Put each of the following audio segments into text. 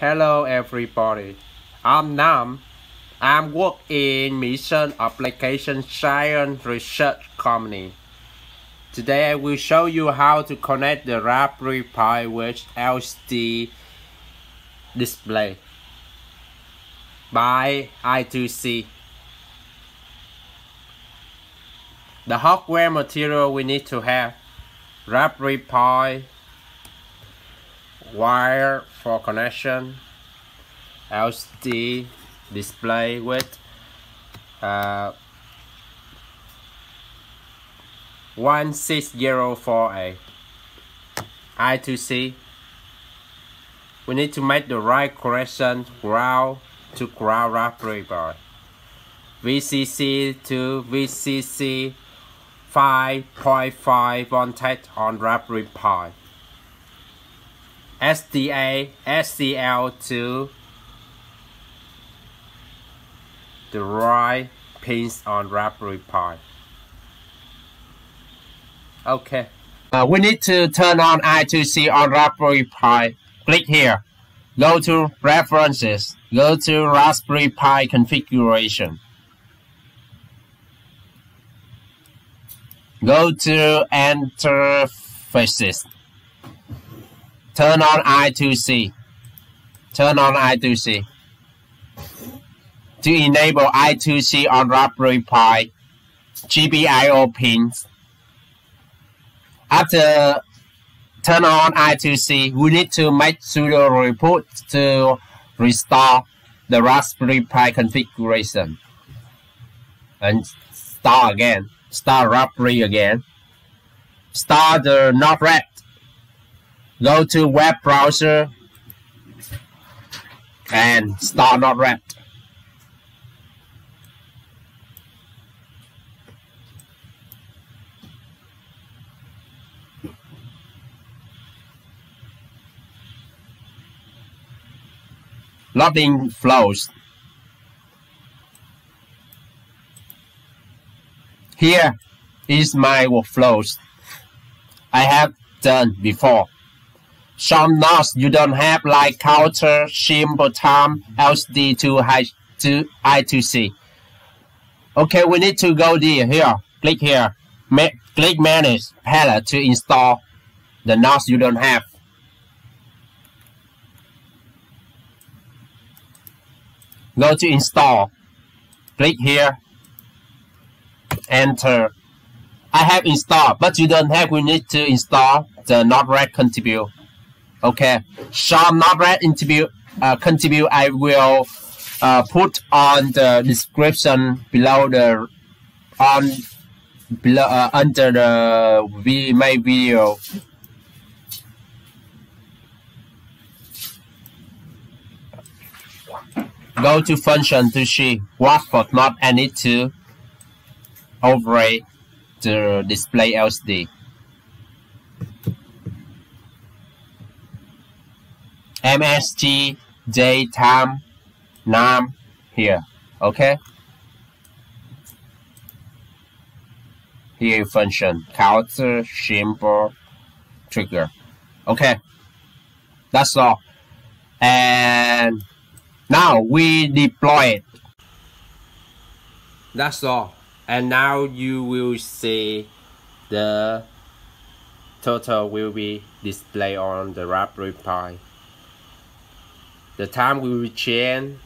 Hello everybody, I'm Nam. I'm work in Mission Application Science Research Company. Today I will show you how to connect the Raspberry Pi with LCD display by I2C. The hardware material we need to have Raspberry Pi wire for connection LCD display with uh, 1604A I2C we need to make the right correction ground to ground Pi VCC to VCC 5.5 voltage on Pi SDA, SCL to the right pins on Raspberry Pi. Okay. Uh, we need to turn on I2C on Raspberry Pi. Click here. Go to Preferences. Go to Raspberry Pi Configuration. Go to Interfaces. Turn on I2C. Turn on I2C. To enable I2C on Raspberry Pi, GPIO pins. After turn on I2C, we need to make sudo reboot to restore the Raspberry Pi configuration. And start again. Start Raspberry again. Start the Node-RED Go to web browser and start Node-RED. Loading flows. Here is my workflows I have done before. Some nodes you don't have like counter, shim, bottom, LCD to high to I2C. Okay, we need to go there here. Click here. Ma click manage palette to install the nodes you don't have. Go to install. Click here. Enter. I have installed, but you don't have. We need to install the Node-RED contribute. Okay, shall not read interview uh, contribute. I will uh, put on the description below the on below uh, under the v my video. Go to function to see what for not I need to override the display LCD. MSG, time, NAM here. Okay. Here function counter symbol trigger. Okay. That's all. And now we deploy it. That's all. And now you will see the total will be displayed on the Raspberry Pi. The time will change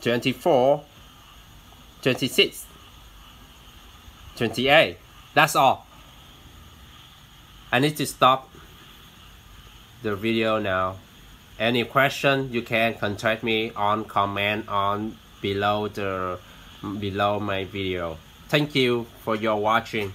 24, 26, 28. That's all. I need to stop the video now. Any question you can contact me on comment on below the below my video. Thank you for your watching.